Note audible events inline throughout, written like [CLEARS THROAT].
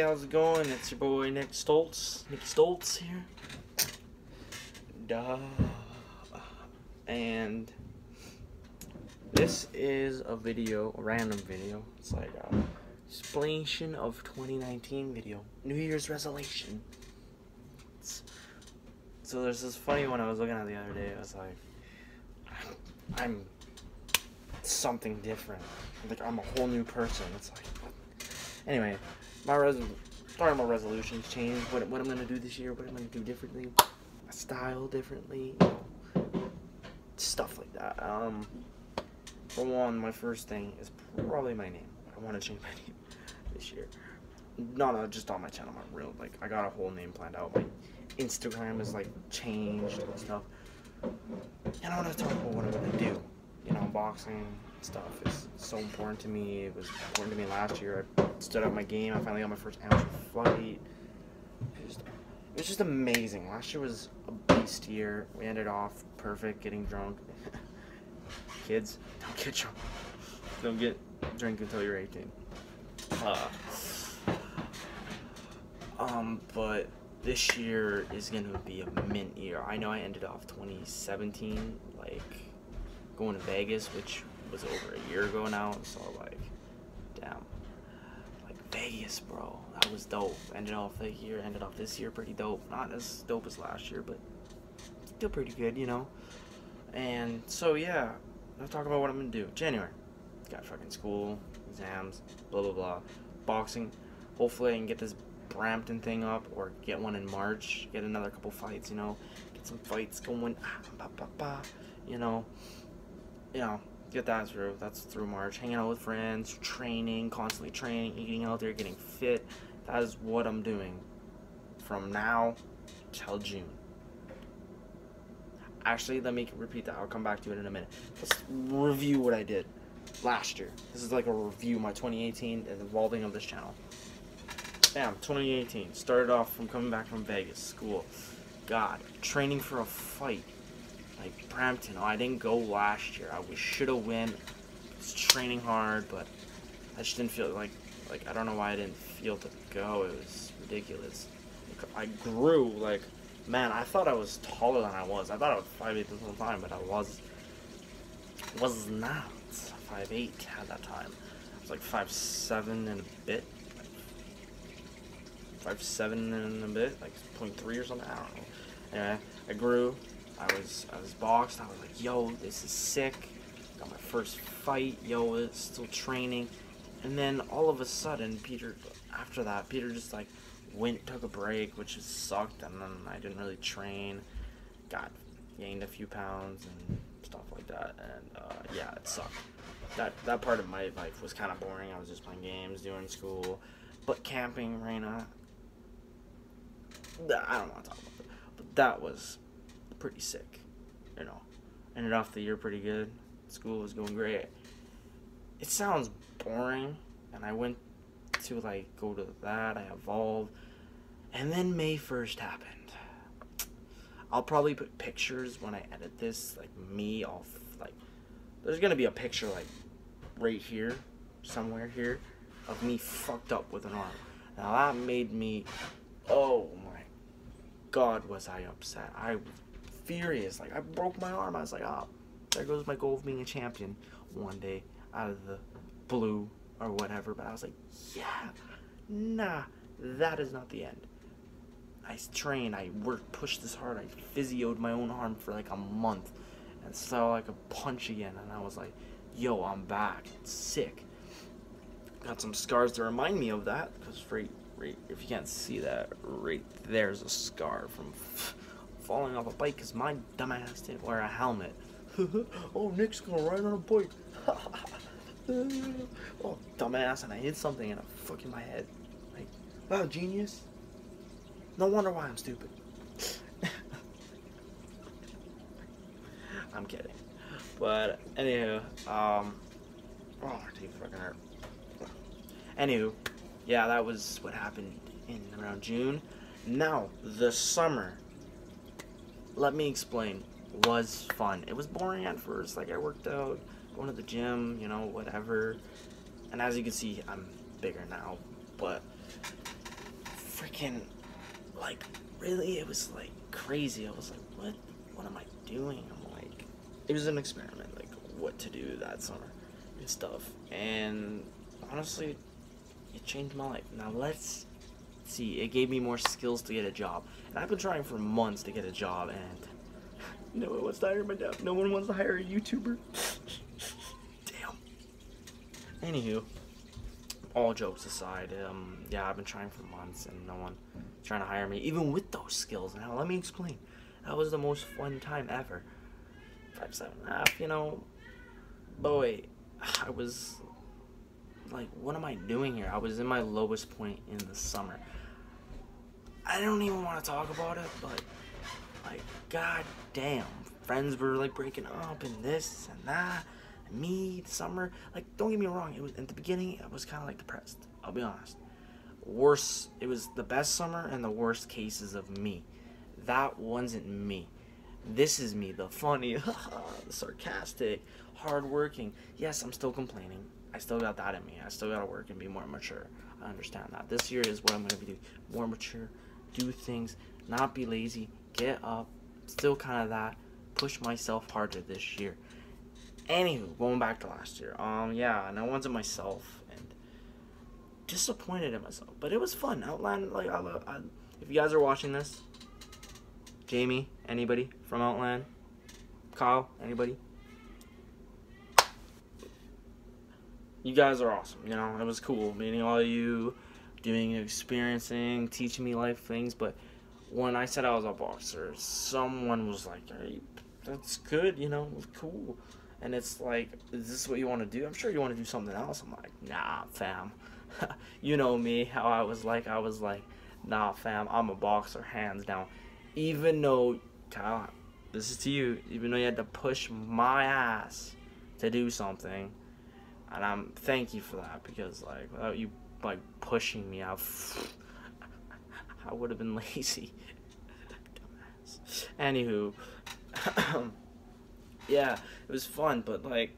How's it going? It's your boy Nick Stolz. Nick Stolz here. Duh. And this is a video, a random video. It's like a explanation of 2019 video. New Year's resolution. It's, so there's this funny one I was looking at the other day. I was like, I'm something different. Like I'm a whole new person. It's like, anyway, my res talking my resolutions change. What, what I'm gonna do this year. What I'm gonna do differently. My style differently. Stuff like that. Um, for one, my first thing is probably my name. I want to change my [LAUGHS] name this year. Not uh, just on my channel, my real like I got a whole name planned out. My Instagram is like changed and stuff. And I want to talk about what I'm gonna do. You know, boxing stuff is so important to me. It was important to me last year. I stood up my game. I finally got my first amateur fight. It was, it was just amazing. Last year was a beast year. We ended off perfect, getting drunk. [LAUGHS] Kids, don't get drunk. Don't get drunk until you're 18. Uh, um, but this year is gonna be a mint year. I know I ended off 2017 like going to Vegas, which was over a year ago now. So like, damn, like Vegas, bro, that was dope. Ended off the year, ended off this year pretty dope. Not as dope as last year, but still pretty good, you know. And so yeah, I'll talk about what I'm gonna do. January, got fucking school, exams, blah blah blah, boxing. Hopefully I can get this Brampton thing up or get one in March. Get another couple fights, you know. Get some fights going. Ah, bah, bah, bah, you know. You know, get that through. That's through March. Hanging out with friends, training, constantly training, eating out there, getting fit. That is what I'm doing from now till June. Actually, let me repeat that. I'll come back to it in a minute. Let's review what I did last year. This is like a review, my 2018 and the evolving of this channel. Bam, 2018. Started off from coming back from Vegas, school. God, training for a fight. Like Brampton. Oh, I didn't go last year. I should have went. Was training hard, but I just didn't feel like like I don't know why I didn't feel to go. It was ridiculous. I grew like man. I thought I was taller than I was. I thought I was five eight this whole time, but I was was not five eight at that time. I was like five seven and a bit five seven and a bit, like 0.3 or something. I don't know. Anyway, I grew. I was I was boxed. I was like, yo, this is sick. Got my first fight. Yo, it's still training. And then all of a sudden, Peter. After that, Peter just like went took a break, which just sucked. And then I didn't really train. Got gained a few pounds and stuff like that. And uh, yeah, it sucked. That that part of my life was kind of boring. I was just playing games, doing school. But camping, Reina, I don't want to talk about it, but that was pretty sick. You know, ended off the year pretty good. School was going great. It sounds boring, and I went to like go to that. I evolved, and then May first happened. I'll probably put pictures when I edit this, like me off. Like, there's gonna be a picture like right here, somewhere here, of me fucked up with an arm. Now that made me, oh my God, was I upset. I furious. Like, I broke my arm. I was like, oh, there goes my goal of being a champion one day out of the blue or whatever. But I was like, yeah, nah, that is not the end. I trained, I worked, pushed this hard. I physioed my own arm for like a month. And so I could punch again. And I was like, yo, I'm back. It's sick. Got some scars to remind me of that. Because right, right, if you can't see that, right there's a scar from falling off a bike because my dumbass didn't wear a helmet. [LAUGHS] oh, Nick's gonna ride on a bike. [LAUGHS] oh, dumbass, and I hit something and it fucking my head. Like, wow, genius. No wonder why I'm stupid. [LAUGHS] I'm kidding. But, anywho, um, oh, my teeth fucking hurt. Anywho, yeah, that was what happened in around June. Now, the summer, let me explain, was fun. It was boring at first. Like, I worked out, going to the gym, you know, whatever. And as you can see, I'm bigger now. But freaking like really it was like crazy. I was like, what what am I doing? I'm like it was an experiment, like what to do that summer and stuff. And honestly, it changed my life. Now let's see, it gave me more skills to get a job. And I've been trying for months to get a job and no one wants to hire my dad. No one wants to hire a YouTuber. Damn. Anywho, all jokes aside, um, yeah, I've been trying for months and no one trying to hire me, even with those skills. Now, let me explain. That was the most fun time ever. Five, seven, and a half, you know. Boy, I was like, what am I doing here? I was in my lowest point in the summer. I don't even want to talk about it, but like, god damn, friends were like breaking up and this and that. And me, summer, like, don't get me wrong. It was at the beginning. I was kind of like depressed. I'll be honest. Worse, it was the best summer and the worst cases of me. That wasn't me. This is me, the funny, [LAUGHS] the sarcastic, hardworking. Yes, I'm still complaining. I still got that in me. I still gotta work and be more mature. I understand that. This year is what I'm gonna be doing. More mature, do things, not be lazy, get up. Still kind of that. Push myself harder this year. Anywho, going back to last year. Um, yeah, and I wanted myself and disappointed in myself, but it was fun. Outland, like I love. I, if you guys are watching this, Jamie, anybody from Outland, Kyle, anybody, you guys are awesome. You know, it was cool meeting all you, doing, experiencing, teaching me life things. But when I said I was a boxer, someone was like, hey, "That's good. You know, cool." And it's like, is this what you want to do? I'm sure you want to do something else. I'm like, nah, fam. [LAUGHS] you know me, how I was like, I was like, nah, fam, I'm a boxer, hands down. Even though, Kyle, this is to you, even though you had to push my ass to do something, and I'm thank you for that because like without you like pushing me, I I would have been [LAUGHS] lazy. Dumbass. Anywho, [CLEARS THROAT] yeah, it was fun, but like,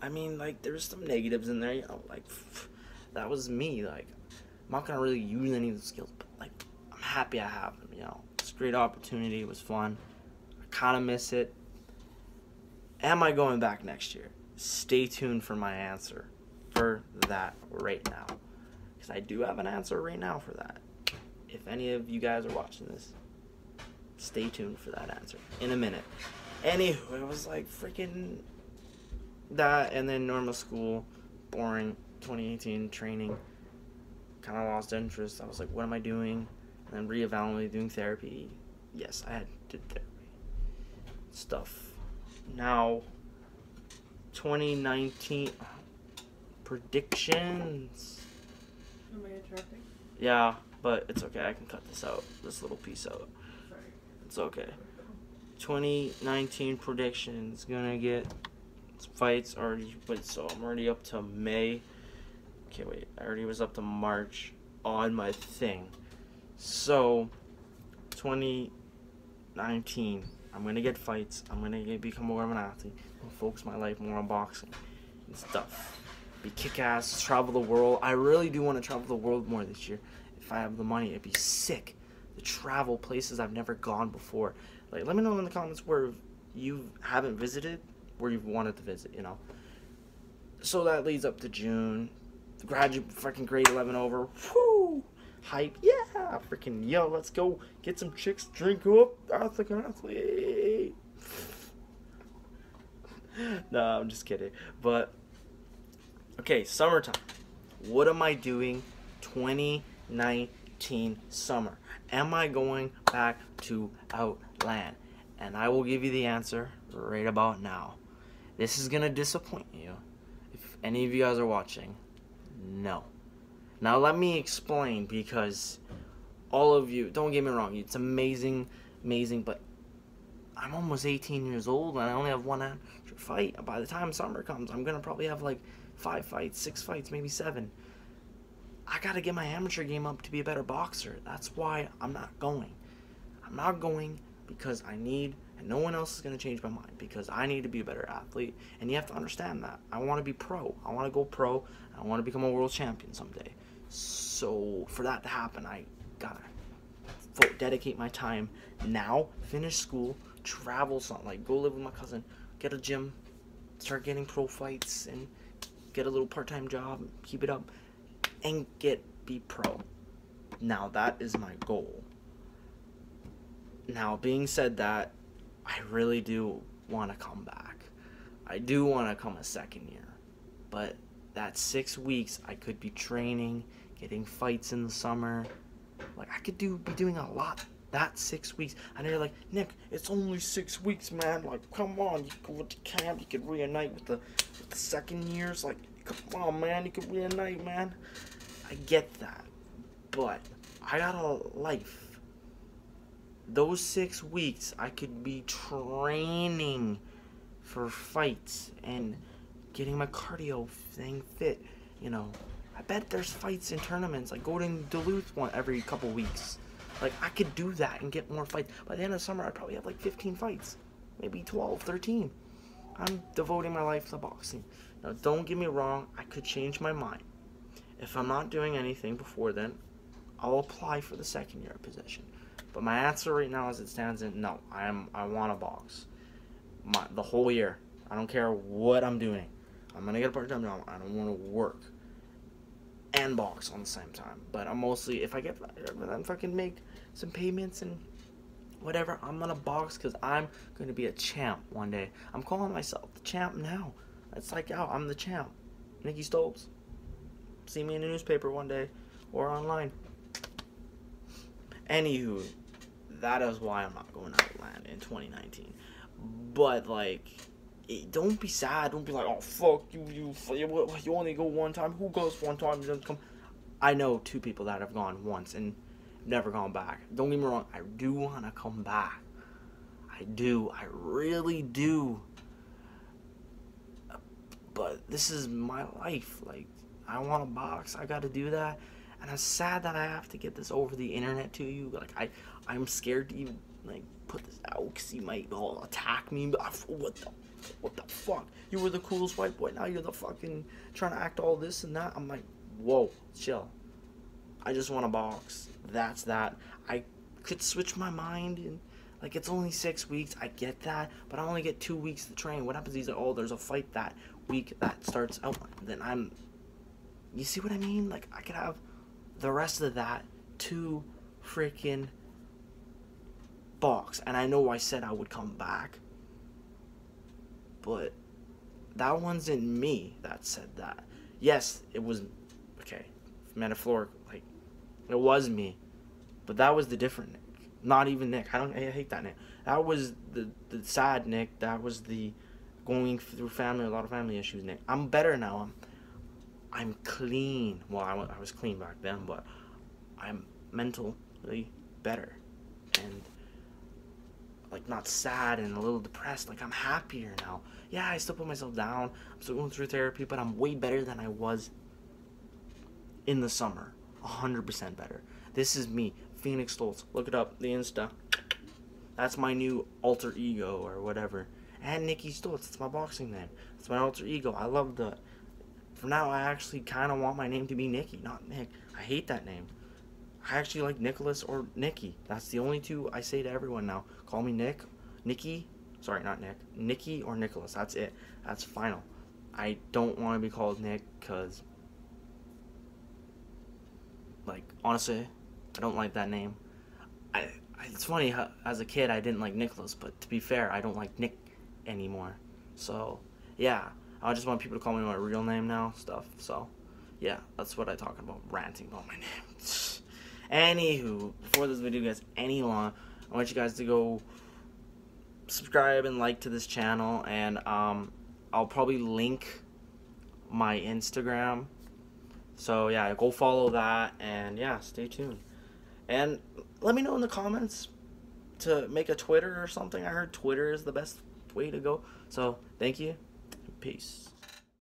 I mean, like there's some negatives in there, you know, like [SIGHS] that was me. Like, I'm not gonna really use any of the skills, but like, I'm happy I have them. You know, it's a great opportunity. It was fun. I kind of miss it. Am I going back next year? stay tuned for my answer for that right now. Because I do have an answer right now for that. If any of you guys are watching this, stay tuned for that answer in a minute. Anywho, it was like freaking that, and then normal school, boring. 2018 training, kind of lost interest. I was like, what am I doing? And then reevaluating doing therapy. Yes, I had did therapy stuff. Now 2019 predictions. Am I interrupting? Yeah, but it's okay. I can cut this out. This little piece out. Sorry. It's okay. 2019 predictions. Gonna get fights already. Wait, so I'm already up to May. Okay, wait. I already was up to March on my thing. So, 2019. I'm gonna get fights. I'm gonna get, become more of an athlete. I'm focus my life more on boxing and stuff. Be kick ass, travel the world. I really do want to travel the world more this year. If I have the money, it'd be sick to travel places I've never gone before. Like, let me know in the comments where you haven't visited, where you've wanted to visit. You know. So that leads up to June. Graduate, fucking grade 11 over. Whoo! hype. Yeah, freaking yo, let's go get some chicks, drink up, athlete, [LAUGHS] athlete. no, I'm just kidding. But okay, summertime. What am I doing? 2019 summer. Am I going back to Outland? And I will give you the answer right about now. This is gonna disappoint you. If any of you guys are watching, no. Now let me explain because all of you, don't get me wrong, it's amazing, amazing, but I'm almost 18 years old and I only have one amateur fight. By the time summer comes, I'm gonna probably have like five fights, six fights, maybe seven. I gotta get my amateur game up to be a better boxer. That's why I'm not going. I'm not going because I need, and no one else is gonna change my mind because I need to be a better athlete. And you have to understand that. I wanna be pro. I wanna go pro. I wanna become a world champion someday. So for that to happen, I gotta dedicate my time now, finish school, travel something, like go live with my cousin, get a gym, start getting pro fights, and get a little part time job, keep it up, and get be pro. Now that is my goal. Now, being said that, I really do want to come back. I do want to come a second year. But that six weeks, I could be training, getting fights in the summer. Like, I could do be doing a lot that six weeks. And you're like, Nick, it's only six weeks, man. Like, come on. You go to camp, you could reunite with the, with the second years. Like, come on, man. You could reunite, man. I get that. But I got a life those six weeks I could be training for fights and getting my cardio thing fit. You know, I bet there's fights and tournaments. Like go to Duluth one every couple weeks. Like I could do that and get more fights. By the end of the summer, I'd probably have like 15 fights, maybe 12, 13. I'm devoting my life to boxing. Now, don't get me wrong. I could change my mind. If I'm not doing anything before then, I'll apply for the second year position. But my answer right now, as it stands, is no, I am I want to box, my the whole year. I don't care what I'm doing. I'm gonna get a part time job. I don't want to work box on the same time. But I'm mostly if I get I can make some payments and whatever, I'm gonna box because I'm gonna be a champ one day. I'm calling myself the champ now. It's like, oh, I'm the champ, Nicky Stolz. See me in the newspaper one day or online. Anywho, that is why I'm not going to Outland in 2019. But like, don't be sad. Don't be like, oh fuck you, you, you, you only go one time. Who goes one time? Doesn't come. I know two people that have gone once and never gone back. Don't get me wrong. I do want to come back. I do. I really do. But this is my life. Like, I want to box. I got to do that and I'm sad that I have to get this over the internet to you. Like I, I'm scared to even like put this out because he might all attack me. But What the, what the fuck? You were the coolest white boy. Now you're the fucking trying to act all this and that. I'm like, whoa, chill. I just want a box. That's that. I could switch my mind and like it's only six weeks. I get that, but I only get two weeks to train. What happens? He's like, oh, there's a fight that week that starts out. Then I'm. You see what I mean? Like I could have the rest of that to freaking box. And I know I said I would come back, but that one's in me that said that. Yes, it was okay, metaphoric, like it was me, but that was the different Nick. Not even Nick. I don't. I hate that Nick. That was the the sad Nick. That was the going through family, a lot of family issues. Nick. I'm better now. I'm I'm clean. Well, I, I was clean back then, but I'm mentally better like not sad and a little depressed. Like I'm happier now. Yeah, I still put myself down. I'm still going through therapy, but I'm way better than I was in the summer. 100% better. This is me, Phoenix Stolz. Look it up, the Insta. That's my new alter ego or whatever. And Nicky Stolz. It's my boxing name. It's my alter ego. I love the from now, I actually kind of want my name to be Nicky, not Nick. I hate that name. I actually like Nicholas or Nicky. That's the only two I say to everyone now. Call me Nick, Nicky, Sorry, not Nick. Nicky or Nicholas. That's it. That's final. I don't want to be called Nick because, like, honestly, I don't like that name. I, it's funny how, as a kid I didn't like Nicholas, but to be fair, I don't like Nick anymore. So, yeah. I just want people to call me my real name now, stuff. So, yeah, that's what I talk about, ranting about my name. [LAUGHS] Anywho, before this video gets any long, I want you guys to go subscribe and like to this channel, and um, I'll probably link my Instagram. So yeah, go follow that, and yeah, stay tuned. And let me know in the comments to make a Twitter or something. I heard Twitter is the best way to go. So thank you. Peace.